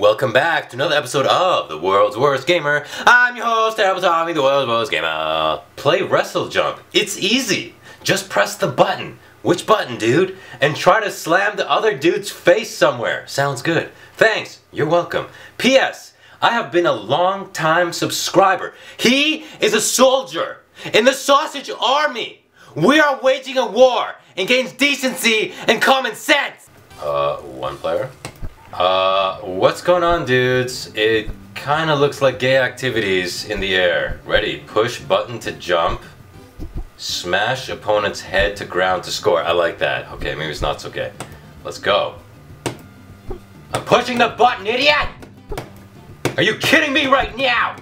Welcome back to another episode of The World's Worst Gamer. I'm your host, Terrible Tommy, the World's Worst Gamer. Play Wrestle Jump. It's easy. Just press the button. Which button, dude? And try to slam the other dude's face somewhere. Sounds good. Thanks. You're welcome. P.S. I have been a long time subscriber. He is a soldier in the sausage army. We are waging a war against decency and common sense. Uh, one player? Uh, what's going on, dudes? It kind of looks like gay activities in the air. Ready? Push button to jump. Smash opponent's head to ground to score. I like that. Okay, maybe it's not so gay. Let's go. I'm pushing the button, idiot! Are you kidding me right now?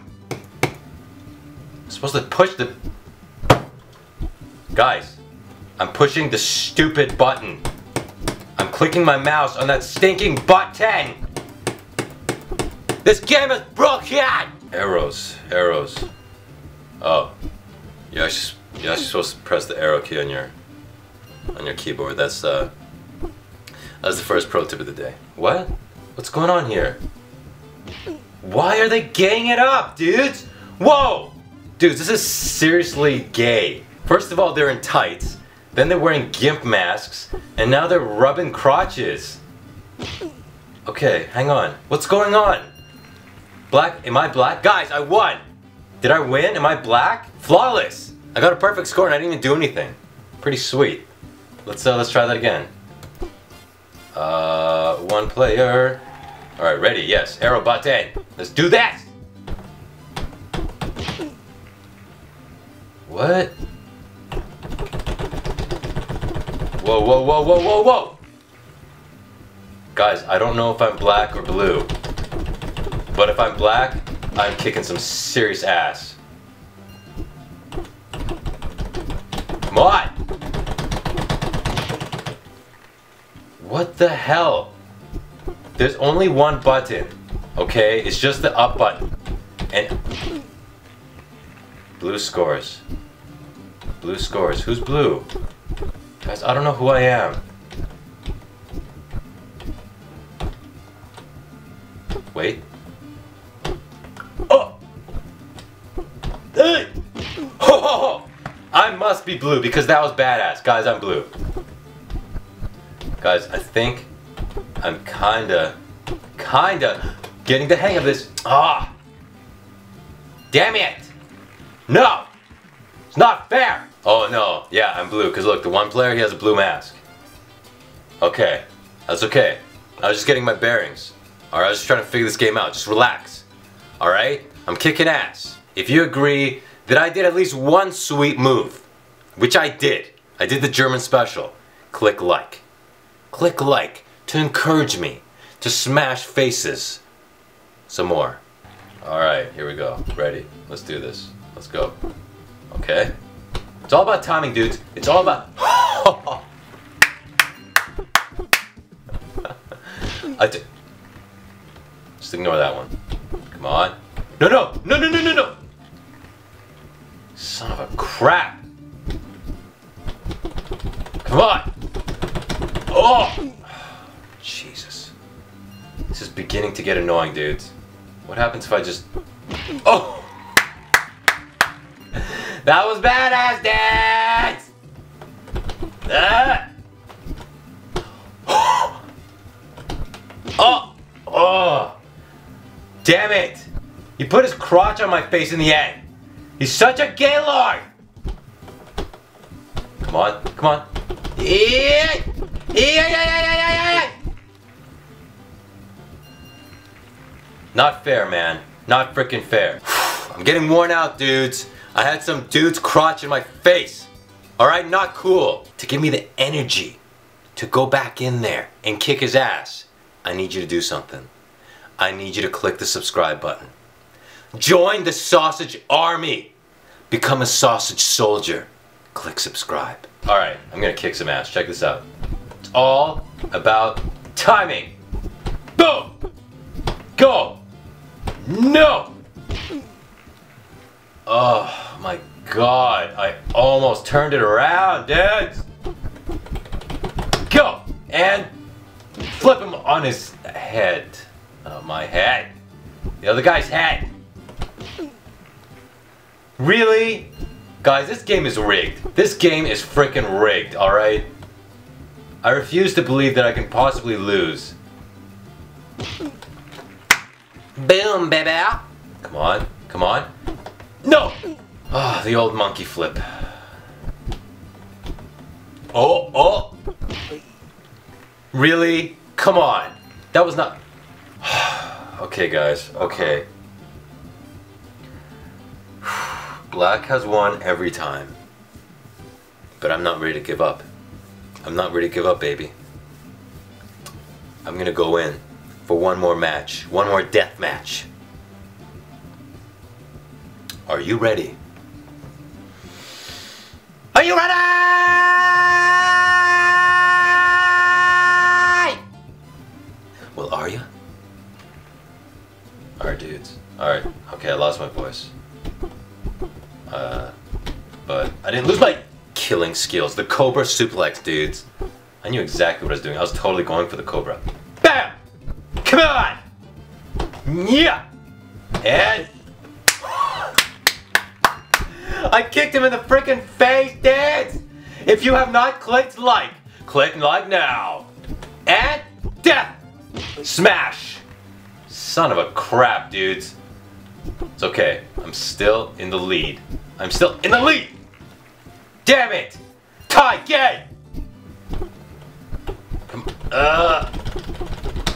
I'm supposed to push the... Guys, I'm pushing the stupid button. Clicking my mouse on that stinking button. This game is broken! Arrows, arrows. Oh. You're actually, you're actually supposed to press the arrow key on your on your keyboard. That's uh that's the first pro tip of the day. What? What's going on here? Why are they gaying it up, dudes? Whoa! Dudes, this is seriously gay. First of all, they're in tights. Then they're wearing gimp masks. And now they're rubbing crotches. Okay, hang on. What's going on? Black? Am I black? Guys, I won! Did I win? Am I black? Flawless! I got a perfect score and I didn't even do anything. Pretty sweet. Let's uh, let's try that again. Uh, one player. All right, ready? Yes. Arrow button. Let's do that. What? Whoa, whoa, whoa, whoa, whoa, whoa! Guys, I don't know if I'm black or blue. But if I'm black, I'm kicking some serious ass. Come on! What the hell? There's only one button, okay? It's just the up button. And blue scores. Blue scores. Who's blue? Guys, I don't know who I am. Wait. Oh! Hey! Ho, ho, ho! I must be blue because that was badass. Guys, I'm blue. Guys, I think I'm kinda, kinda getting the hang of this. Ah! Damn it! No! It's not fair! Oh no, yeah, I'm blue, because look, the one player, he has a blue mask. Okay, that's okay. I was just getting my bearings. Alright, I was just trying to figure this game out. Just relax. Alright? I'm kicking ass. If you agree that I did at least one sweet move, which I did, I did the German special, click like. Click like to encourage me to smash faces some more. Alright, here we go. Ready. Let's do this. Let's go. Okay. It's all about timing, dudes. It's all about... Just ignore that one. Come on. No, no! No, no, no, no, no! Son of a crap! Come on! Oh! Jesus. This is beginning to get annoying, dudes. What happens if I just... Oh! That was badass, dads! Ah! oh! Oh! Damn it! He put his crotch on my face in the end. He's such a gaylord! Come on, come on. Yeah! Yeah, yeah, yeah, yeah, yeah, Not fair, man. Not freaking fair. I'm getting worn out, dudes. I had some dude's crotch in my face. Alright, not cool. To give me the energy to go back in there and kick his ass, I need you to do something. I need you to click the subscribe button. Join the sausage army. Become a sausage soldier. Click subscribe. Alright, I'm gonna kick some ass. Check this out. It's all about timing. Boom! Go! No! Oh my god, I almost turned it around, dudes! Go! And flip him on his head. Oh, my head. The other guy's head. Really? Guys, this game is rigged. This game is freaking rigged, alright? I refuse to believe that I can possibly lose. Boom, baby! Come on, come on. No! Ah, oh, the old monkey flip. Oh, oh! Really? Come on. That was not... okay, guys. Okay. Black has won every time. But I'm not ready to give up. I'm not ready to give up, baby. I'm gonna go in for one more match. One more death match. Are you ready? Are you ready? Well, are you? Alright, dudes. Alright. Okay, I lost my voice. Uh, but I didn't lose my killing skills. The Cobra suplex, dudes. I knew exactly what I was doing. I was totally going for the Cobra. BAM! Come on! Yeah! And... I kicked him in the freaking face, dudes! If you have not clicked like, click like now. And death! Smash! Son of a crap, dudes. It's okay. I'm still in the lead. I'm still in the lead! Damn it! Tie game! Uh,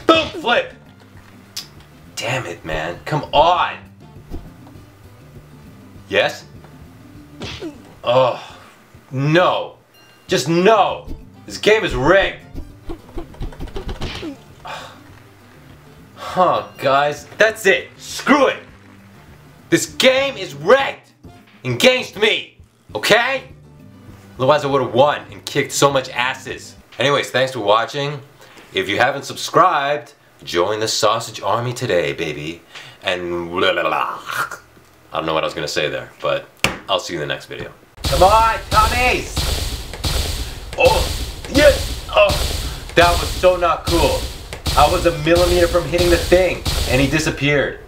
boom, flip! Damn it, man. Come on! Yes? Oh, no. Just no. This game is rigged. Huh, guys. That's it. Screw it. This game is rigged against me, okay? Otherwise I would have won and kicked so much asses. Anyways, thanks for watching. If you haven't subscribed, join the sausage army today, baby. And blah, blah, blah. I don't know what I was going to say there, but I'll see you in the next video. Come on, Tommies! Oh, yes! Oh, that was so not cool. I was a millimeter from hitting the thing, and he disappeared.